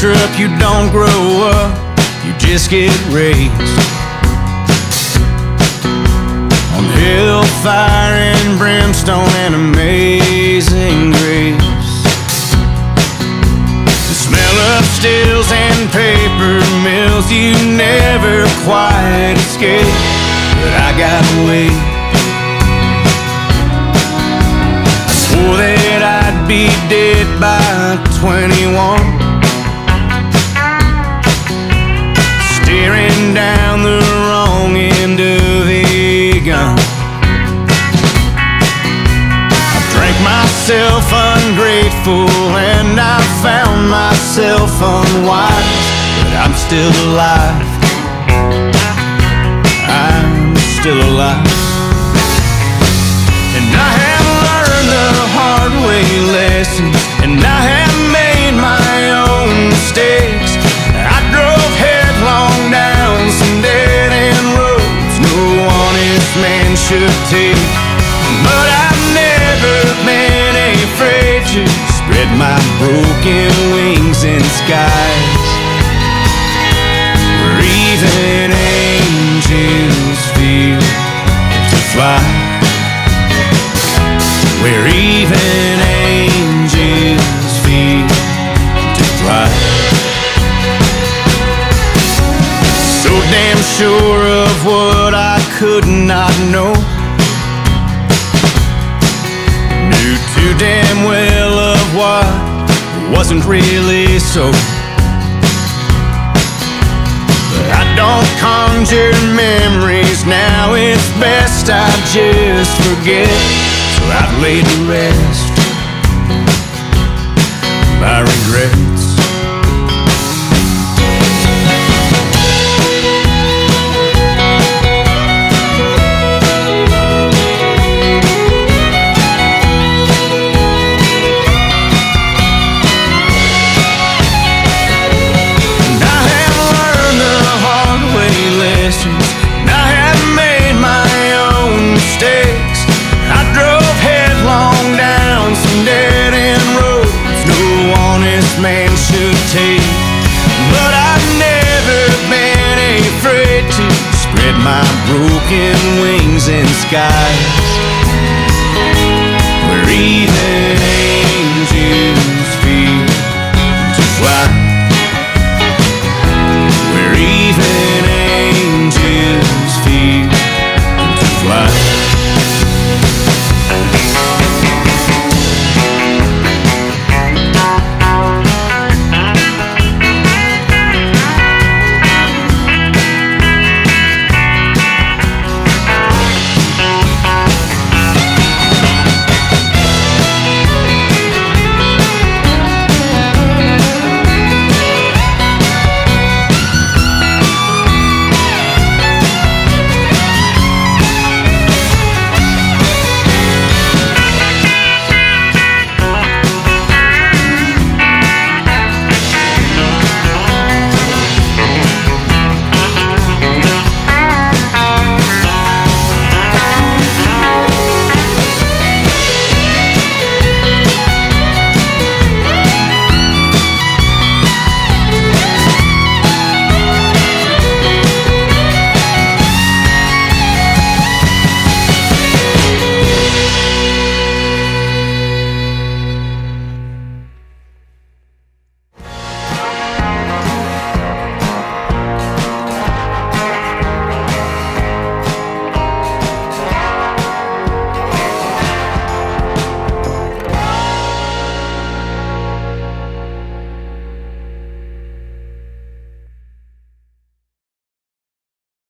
truck, you don't grow up, you just get raised. On hellfire and brimstone and amazing grace. The smell of stills and paper mills you never quite escape, but I got away. I swore that I'd be dead by 21. Ungrateful and I found myself unwise, but I'm still alive. I'm still alive. And I have learned the hard way lessons, and I have made my own mistakes. I drove headlong down some dead end roads no honest man should take. Broken wings in skies where even angels feel to fly where even angels feel to fly. So damn sure of what I could not know. Knew too damn well of what wasn't really so. But I don't conjure memories now, it's best I just forget. So I've laid to rest my regrets. My broken wings in skies